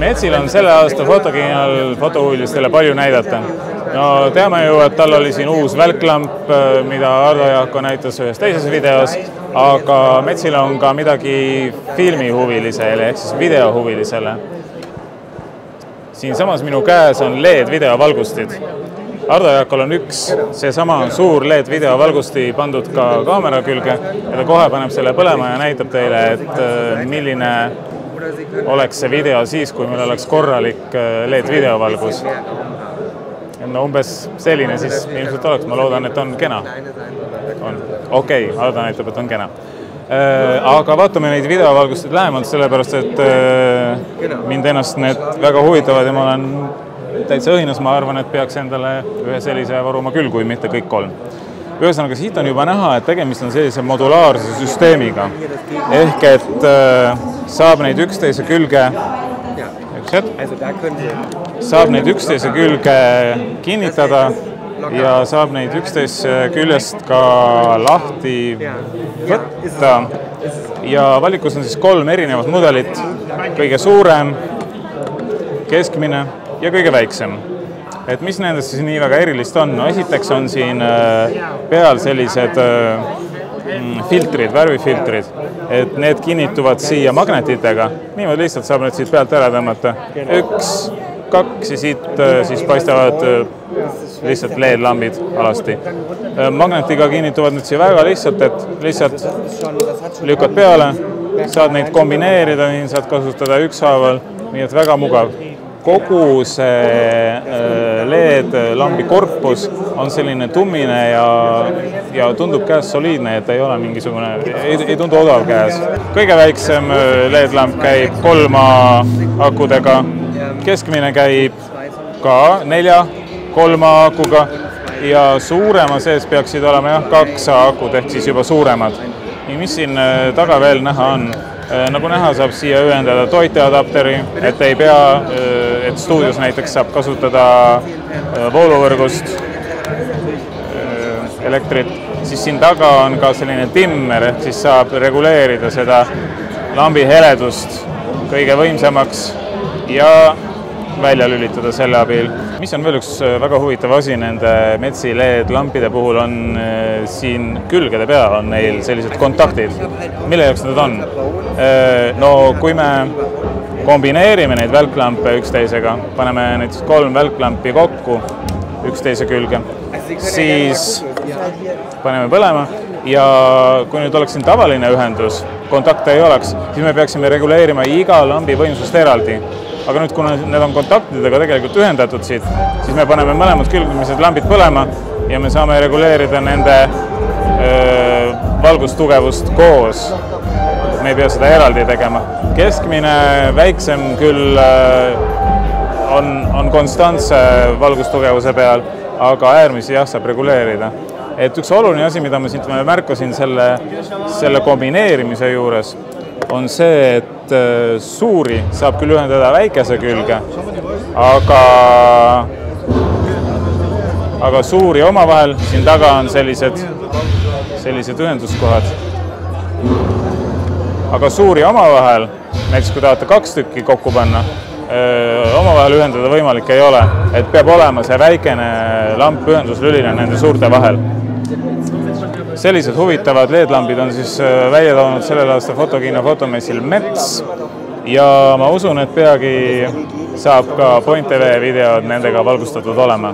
Metsil on selle aasta fotokiinal fotohuvilistele palju näidata. no teame ju, et tal oli siin uus välklamp, mida Ardo Jaako näitas ühes teises videos, aga Metsil on ka midagi filmihuvilisele ehk siis videohuvilisele. siinsamas minu käes on LED videovalgustid. Ardo Jaakol on üks seesama suur LED videovalgusti pandud ka kaamera külge ja ta kohe paneb selle põlema ja näitab teile, et milline oleks see video siis, kui meil oleks korralik LED videovalgus. no umbes selline siis ilmselt oleks, ma loodan, et on kena. on, okei okay,, Ardo näitab, et on kena. aga vaatame neid videovalgusteid lähemalt, sellepärast et mind ennast need väga huvitavad ja ma olen täitsa õhinas, ma arvan, et peaks endale ühe sellise varuma küll, kui mitte kõik kolm ühesõnaga, siit on juba näha, et tegemist on sellise modulaarse süsteemiga. ehk et äh, saab neid üksteise külge, üks hetk, saab neid üksteise külge kinnitada ja saab neid üksteise küljest ka lahti võtta. ja valikus on siis kolm erinevat mudelit, kõige suurem, keskmine ja kõige väiksem et mis nendest siis nii väga erilist on, no esiteks on siin peal sellised filtrid, värvifiltrid, et need kinnituvad siia magnetitega, niimoodi lihtsalt saab need siit pealt ära tõmmata. üks, kaks ja siit siis paistavad lihtsalt LED-lambid alasti. magnetiga kinnituvad need siia väga lihtsalt, et lihtsalt lükkad peale, saad neid kombineerida, nii saad kasutada ükshaaval, nii et väga mugav kogu see LED-lambi korpus on selline tummine ja, ja tundub käes soliidne, et ei ole mingisugune, ei tundu odav käes. kõige väiksem LED-lamp käib kolma akudega, keskmine käib ka nelja kolma akuga ja suurema sees peaksid olema jah, kaks akut ehk siis juba suuremad. nii, mis siin taga veel näha on? nagu näha, saab siia ühendada toiteadapteri, et ei pea et stuudios näiteks saab kasutada vooluvõrgust elektrit, siis siin taga on ka selline dimmer, ehk siis saab reguleerida seda lambi heledust kõige võimsamaks ja välja lülitada selle abil. mis on veel üks väga huvitav asi nende Metsi LED-lampide puhul, on siin külgede peal on neil sellised kontaktid. mille jaoks need on? no kui me kombineerime neid välklampe üksteisega, paneme näiteks kolm välklampi kokku üksteise külge, siis paneme põlema. Ja kui nüüd oleks siin tavaline ühendus, kontakte ei oleks, siis me peaksime reguleerima iga lambi võimsust eraldi. aga nüüd, kuna need on kontaktidega tegelikult ühendatud siit, siis me paneme mõlemad külgmised lambid põlema ja me saame reguleerida nende öö, valgustugevust koos me ei pea seda eraldi tegema. keskmine, väiksem küll on, on konstantse valgustugevuse peal, aga äärmisi jah, saab reguleerida. et üks oluline asi, mida ma siit märkasin selle, selle kombineerimise juures, on see, et suuri saab küll ühendada väikese külge, aga aga suuri omavahel, siin taga on sellised, sellised ühenduskohad aga suuri omavahel, näiteks kui tahate kaks tükki kokku panna, omavahel ühendada võimalik ei ole, et peab olema see väikene lamp ühenduslüline nende suurte vahel. sellised huvitavad LED-lambid on siis välja toonud sellel aastal Fotokiino fotomessil Mets ja ma usun, et peagi saab ka Point TV videod nendega valgustatud olema